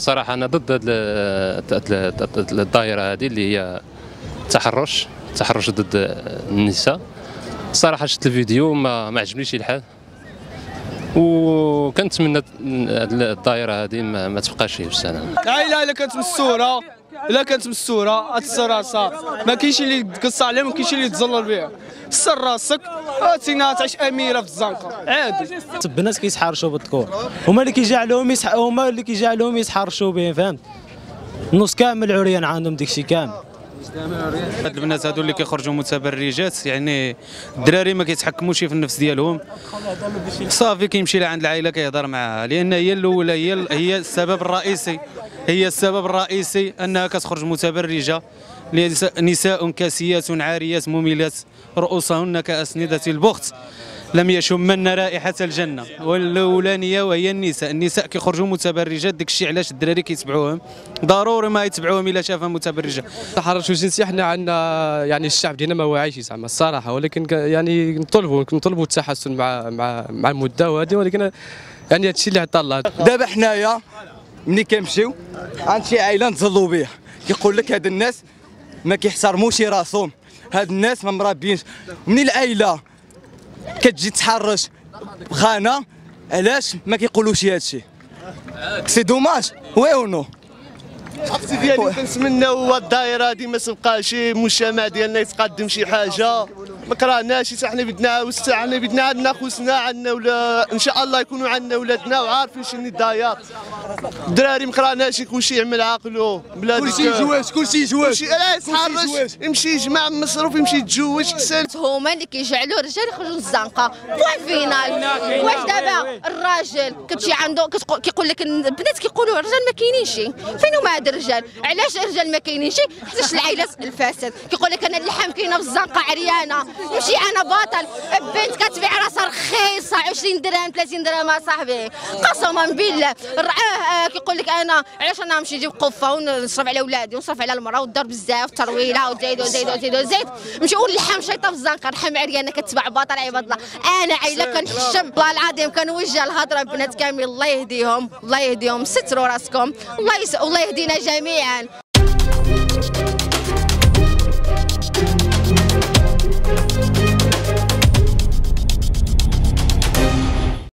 صراحة أنا ضد الظاهره هذه اللي هي التحرش التحرش ضد النساء. صراحة شفت الفيديو ما ما عجبنيش الحال. وكنتمنى هاد الظاهره هذه ما, تبقاش في السنة العائله إلا كانت مستورة. إلا كانت مستورة غتستر راسها. ما كاينش اللي يتقص عليها ما كاينش اللي يتزلر بها. ستر راسك تينا تعيش أميرة في الزنقة. عادي. البنات كيتحرشوا بالذكور. هما اللي كيجعلوهم يسح... هما اللي كيجعلوهم يتحرشوا بهم فهمت؟ النص كامل عريان عندهم داكشي كامل. هاد البنات هادو اللي كيخرجوا متبرجات يعني الدراري ما كيتحكموش في النفس ديالهم. صافي كيمشي لعند العائلة كيهضر معاها لأن هي الاولى هي هي السبب الرئيسي هي السبب الرئيسي أنها كتخرج متبرجة. نساء كاسيات عاريات مميلات رؤوسهن كأسندة البخت. لم يشمن رائحة الجنة. والأولانية وهي النساء. النساء كيخرجوا متبرجات. داك الشيء علاش الدراري كيتبعوهم. ضروري ما يتبعوهم إلا شافها متبرجة. التحرش الجنسي إحنا عندنا يعني الشعب ديالنا ما واعيش زعما الصراحة. ولكن يعني نطلبوا نطلبوا التحسن مع مع مع المدة وهذه. ولكن يعني هذا الشيء اللي عطى الله. دابا حنايا ملي كنمشيو عند شي عائلة نتزلوا بها كيقول لك هاد الناس ما كيحترموش راسهم. هاد الناس ما مربينش. من العائلة كتجي تحرش بخانة؟ علاش ما كيقولوش هادشي c'est dommage. oui ou non العكس ديالي كنتمنى هو الدائرة هذه ما تبقاش المجتمع ديالنا يتقدم شي حاجة. ما كرهناش حتى حنا بدنا حتى حنا بدنا عندنا خوتنا عندنا ولا إن شاء الله يكونوا عندنا ولادنا وعارفين شنو الداير الدراري ما كرهناش كلشي يعمل عقله بلا كلشي جواز كلشي جواز كلشي لا يتحرش يمشي يجمع مصروف يمشي يتزوج احسن هما اللي كيجعلوا الرجال يخرجوا للزنقة. point final واش دابا الراجل كتجي عنده كيقول لك البنات كيقولوا الرجال ما كاينينش. فين هما هاد الرجال؟ علاش الرجال ما كاينينش؟ حيتاش العائلات الفاسد. كيقول لك أنا اللحم كاينة في الزنقة عريانة. يمشي أنا بطل بنت كتبيع راسها رخيصه 20 درهم 30 درهم صاحبي. قسما بالله. رعاه كيقول لك أنا علاش أنا نمشي نجيب قفة ونصرف على ولادي ونصرف على المرأة والدار بزاف ترويله وزيد وزيد وزيد وزيد نمشي اللحم شيطة في الزنقة رحم عريانه كتباع بطل عباد الله. أنا عائله كنحشم والله العظيم كنوجه الهضرة البنات كامل الله يهديهم الله يهديهم. ستروا راسكم. الله يس... الله يهدينا جميعا.